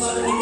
Mother